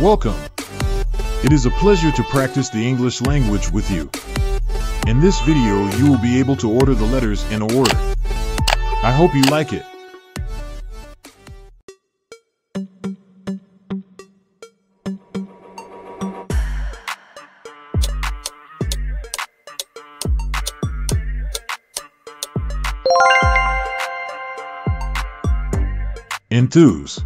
Welcome. It is a pleasure to practice the English language with you. In this video, you will be able to order the letters in order. I hope you like it. Enthuse.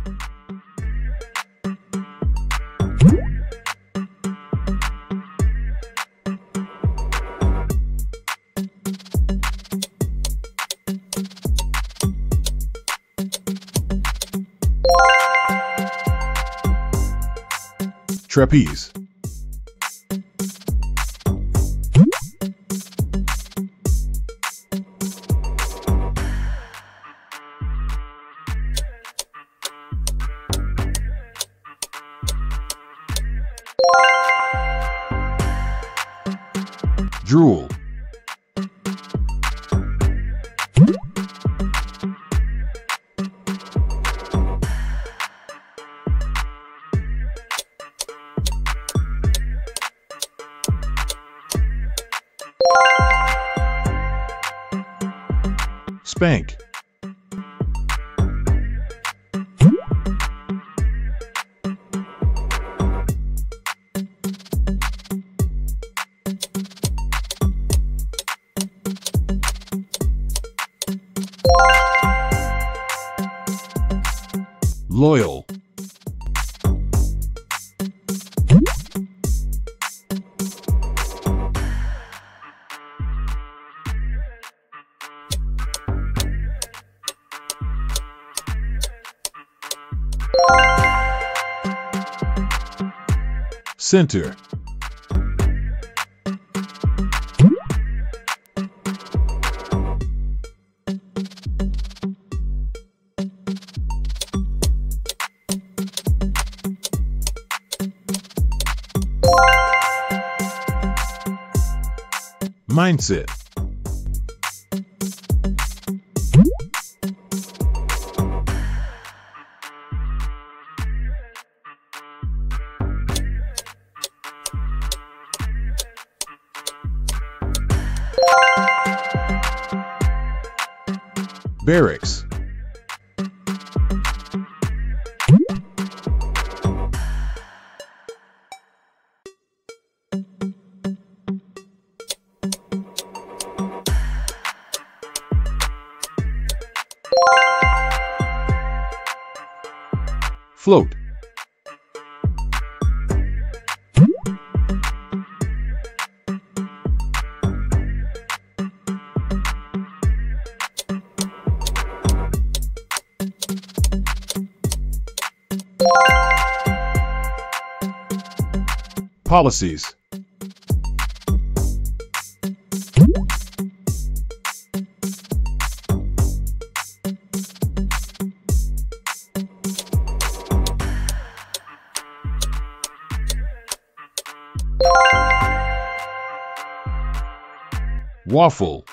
Trapeze. Drool. Spank. Loyal. Center. Mindset. Barracks. Float. Policies. Waffle.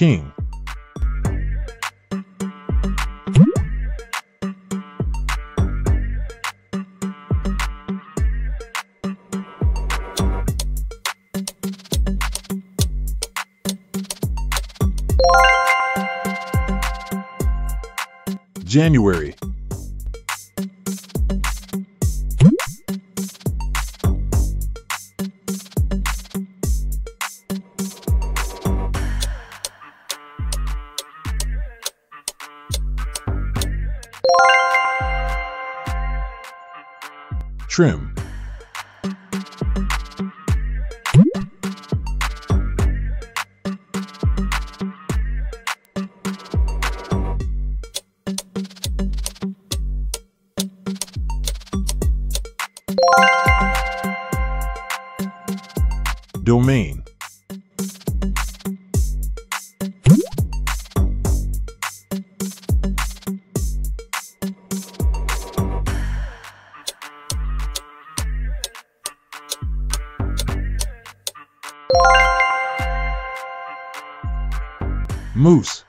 King. January. Trim. Domain. Moose.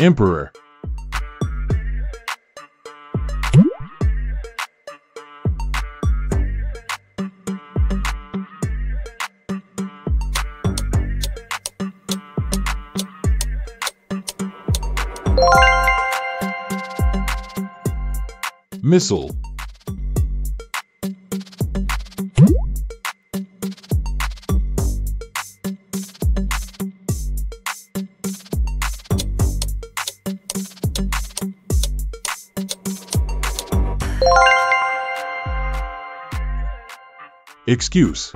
Emperor. Missile. Excuse.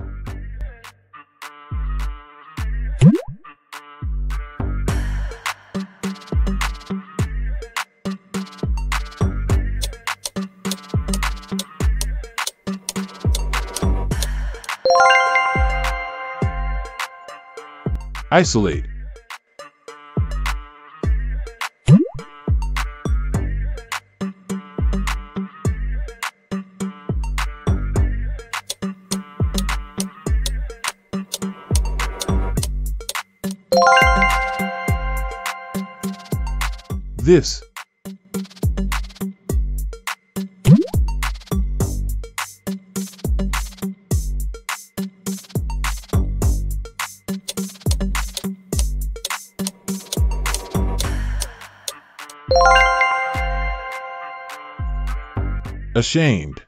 Isolate. This. Ashamed.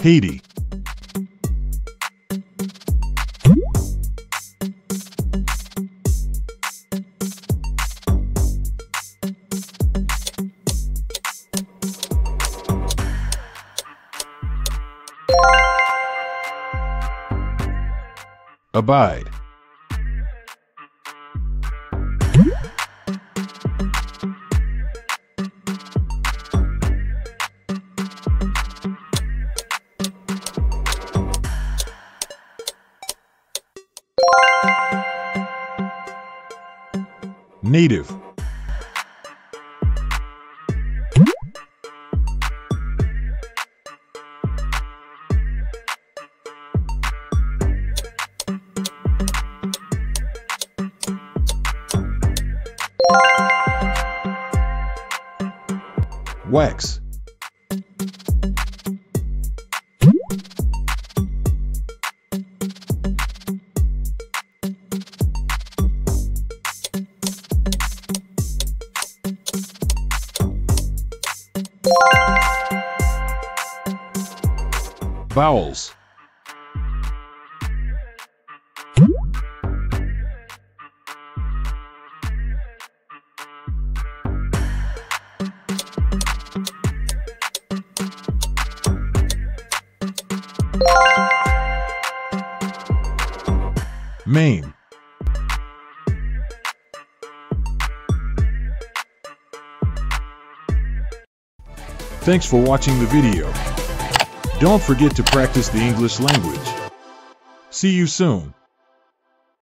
Haiti. Abide. Native. Wax. Vowels. Main. Thanks for watching the video. Don't forget to practice the English language. See you soon.